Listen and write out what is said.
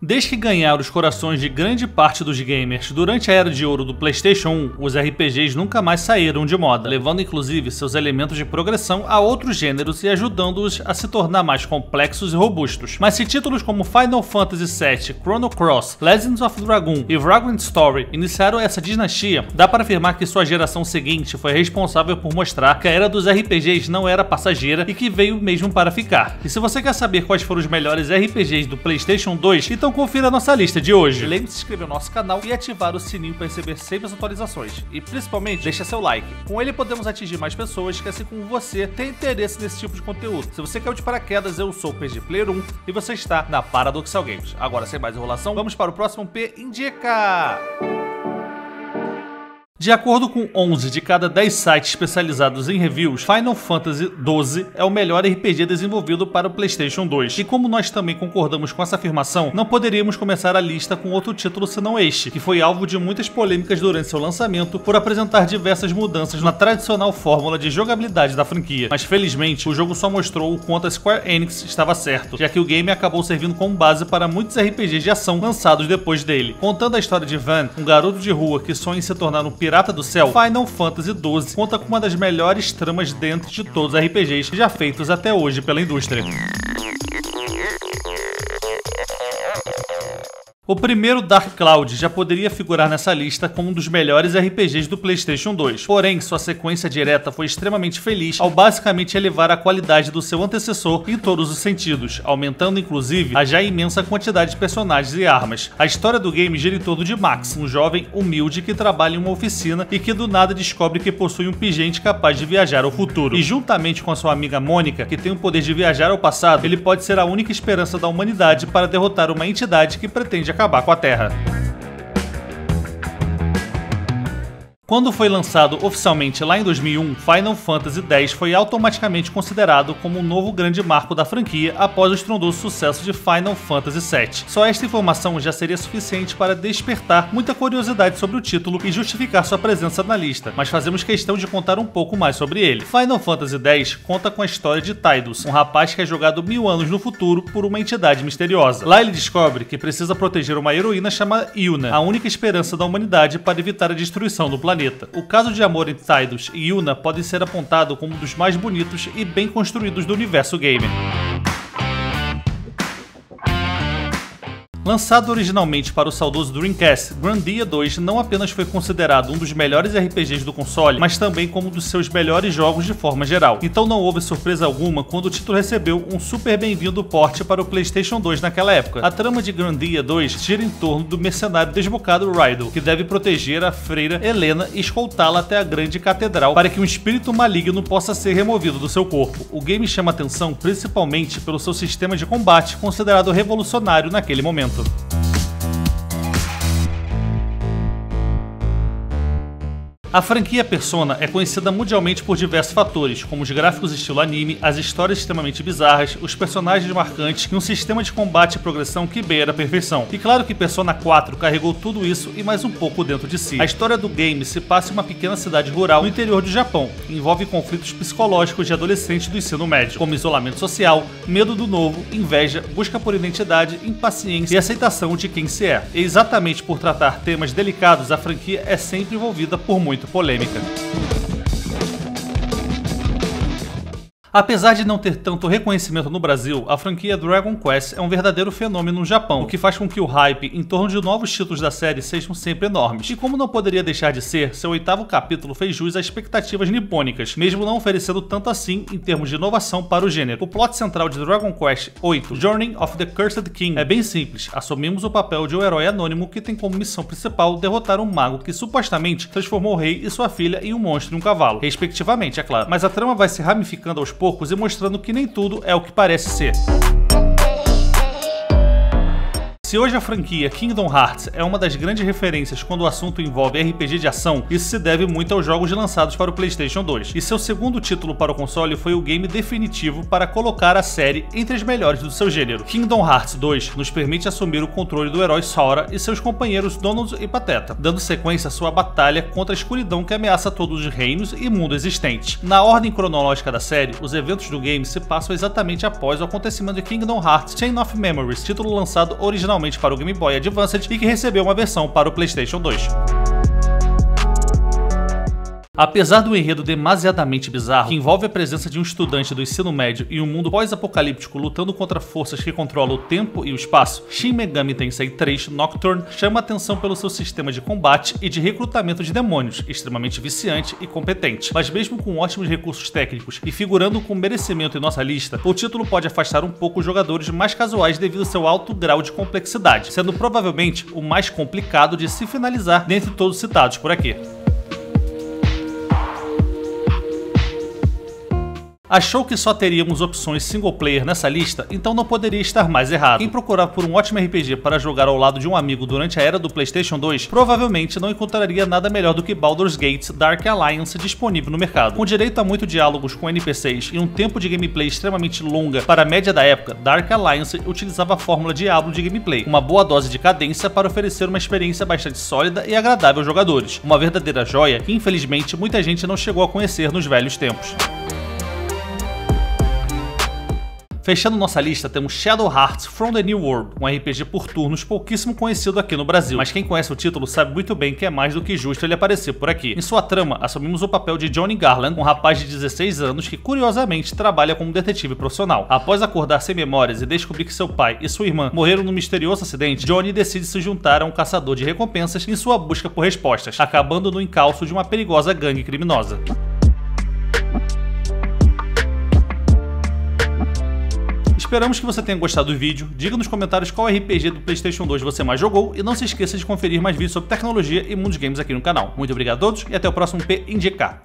Desde que ganharam os corações de grande parte dos gamers durante a era de ouro do PlayStation 1, os RPGs nunca mais saíram de moda, levando inclusive seus elementos de progressão a outros gêneros e ajudando-os a se tornar mais complexos e robustos. Mas se títulos como Final Fantasy VII, Chrono Cross, Legends of Dragoon e Vagrant Story iniciaram essa dinastia, dá para afirmar que sua geração seguinte foi responsável por mostrar que a era dos RPGs não era passageira e que veio mesmo para ficar. E se você quer saber quais foram os melhores RPGs do PlayStation 2, então então confira a nossa lista de hoje. Lembre-se de se inscrever no nosso canal e ativar o sininho para receber sempre as atualizações. E principalmente, deixa seu like. Com ele podemos atingir mais pessoas que, assim como você, têm interesse nesse tipo de conteúdo. Se você quer o de paraquedas, eu sou o PG Player 1 e você está na Paradoxal Games. Agora, sem mais enrolação, vamos para o próximo P Indica! De acordo com 11 de cada 10 sites especializados em reviews, Final Fantasy XII é o melhor RPG desenvolvido para o PlayStation 2. E como nós também concordamos com essa afirmação, não poderíamos começar a lista com outro título senão este, que foi alvo de muitas polêmicas durante seu lançamento por apresentar diversas mudanças na tradicional fórmula de jogabilidade da franquia. Mas felizmente, o jogo só mostrou o quanto a Square Enix estava certo, já que o game acabou servindo como base para muitos RPGs de ação lançados depois dele. Contando a história de Van, um garoto de rua que sonha em se tornar um Pirata do Céu, Final Fantasy XII conta com uma das melhores tramas dentro de todos os RPGs já feitos até hoje pela indústria. O primeiro Dark Cloud já poderia figurar nessa lista como um dos melhores RPGs do PlayStation 2, porém sua sequência direta foi extremamente feliz ao basicamente elevar a qualidade do seu antecessor em todos os sentidos, aumentando inclusive a já imensa quantidade de personagens e armas. A história do game gira em torno de Max, um jovem humilde que trabalha em uma oficina e que do nada descobre que possui um pigente capaz de viajar ao futuro. E juntamente com a sua amiga Mônica, que tem o poder de viajar ao passado, ele pode ser a única esperança da humanidade para derrotar uma entidade que pretende acabar com a Terra. Quando foi lançado oficialmente lá em 2001, Final Fantasy X foi automaticamente considerado como um novo grande marco da franquia após o estrondoso sucesso de Final Fantasy VII. Só esta informação já seria suficiente para despertar muita curiosidade sobre o título e justificar sua presença na lista, mas fazemos questão de contar um pouco mais sobre ele. Final Fantasy X conta com a história de Tidus, um rapaz que é jogado mil anos no futuro por uma entidade misteriosa. Lá ele descobre que precisa proteger uma heroína chamada Yuna, a única esperança da humanidade para evitar a destruição do planeta planeta. O caso de amor entre Tidus e Yuna pode ser apontado como um dos mais bonitos e bem construídos do universo gamer. Lançado originalmente para o saudoso Dreamcast, Grandia 2 não apenas foi considerado um dos melhores RPGs do console, mas também como um dos seus melhores jogos de forma geral. Então não houve surpresa alguma quando o título recebeu um super bem-vindo porte para o PlayStation 2 naquela época. A trama de Grandia 2 gira em torno do mercenário desbocado Rydell, que deve proteger a freira Helena e escoltá-la até a grande catedral para que um espírito maligno possa ser removido do seu corpo. O game chama atenção principalmente pelo seu sistema de combate, considerado revolucionário naquele momento. Momento. A franquia Persona é conhecida mundialmente por diversos fatores, como os gráficos estilo anime, as histórias extremamente bizarras, os personagens marcantes e um sistema de combate e progressão que beira a perfeição. E claro que Persona 4 carregou tudo isso e mais um pouco dentro de si. A história do game se passa em uma pequena cidade rural no interior do Japão, que envolve conflitos psicológicos de adolescentes do ensino médio, como isolamento social, medo do novo, inveja, busca por identidade, impaciência e aceitação de quem se é. E exatamente por tratar temas delicados, a franquia é sempre envolvida por muito polêmica. Apesar de não ter tanto reconhecimento no Brasil, a franquia Dragon Quest é um verdadeiro fenômeno no Japão, o que faz com que o hype em torno de novos títulos da série sejam sempre enormes. E como não poderia deixar de ser, seu oitavo capítulo fez jus às expectativas nipônicas, mesmo não oferecendo tanto assim em termos de inovação para o gênero. O plot central de Dragon Quest VIII, Journey of the Cursed King, é bem simples. Assumimos o papel de um herói anônimo que tem como missão principal derrotar um mago que supostamente transformou o rei e sua filha em um monstro e um cavalo, respectivamente, é claro. Mas a trama vai se ramificando aos poucos poucos e mostrando que nem tudo é o que parece ser. Se hoje a franquia Kingdom Hearts é uma das grandes referências quando o assunto envolve RPG de ação, isso se deve muito aos jogos lançados para o PlayStation 2. E seu segundo título para o console foi o game definitivo para colocar a série entre as melhores do seu gênero. Kingdom Hearts 2 nos permite assumir o controle do herói Sora e seus companheiros Donald e Pateta, dando sequência à sua batalha contra a escuridão que ameaça todos os reinos e mundo existente. Na ordem cronológica da série, os eventos do game se passam exatamente após o acontecimento de Kingdom Hearts Chain of Memories, título lançado originalmente originalmente para o Game Boy Advance e que recebeu uma versão para o PlayStation 2. Apesar do enredo demasiadamente bizarro, que envolve a presença de um estudante do ensino médio e um mundo pós-apocalíptico lutando contra forças que controlam o tempo e o espaço, Shin Megami Tensei 3 Nocturne chama atenção pelo seu sistema de combate e de recrutamento de demônios, extremamente viciante e competente. Mas mesmo com ótimos recursos técnicos e figurando com merecimento em nossa lista, o título pode afastar um pouco os jogadores mais casuais devido ao seu alto grau de complexidade, sendo provavelmente o mais complicado de se finalizar dentre todos citados por aqui. Achou que só teríamos opções single player nessa lista? Então não poderia estar mais errado. Quem procurar por um ótimo RPG para jogar ao lado de um amigo durante a era do PlayStation 2 provavelmente não encontraria nada melhor do que Baldur's Gate Dark Alliance disponível no mercado. Com direito a muitos diálogos com NPCs e um tempo de gameplay extremamente longa para a média da época, Dark Alliance utilizava a fórmula Diablo de gameplay, uma boa dose de cadência para oferecer uma experiência bastante sólida e agradável aos jogadores. Uma verdadeira joia que infelizmente muita gente não chegou a conhecer nos velhos tempos. Fechando nossa lista, temos Shadow Hearts From the New World, um RPG por turnos pouquíssimo conhecido aqui no Brasil, mas quem conhece o título sabe muito bem que é mais do que justo ele aparecer por aqui. Em sua trama, assumimos o papel de Johnny Garland, um rapaz de 16 anos que curiosamente trabalha como detetive profissional. Após acordar sem memórias e descobrir que seu pai e sua irmã morreram num misterioso acidente, Johnny decide se juntar a um caçador de recompensas em sua busca por respostas, acabando no encalço de uma perigosa gangue criminosa. Esperamos que você tenha gostado do vídeo, diga nos comentários qual RPG do Playstation 2 você mais jogou e não se esqueça de conferir mais vídeos sobre tecnologia e mundos games aqui no canal. Muito obrigado a todos e até o próximo P Indicar.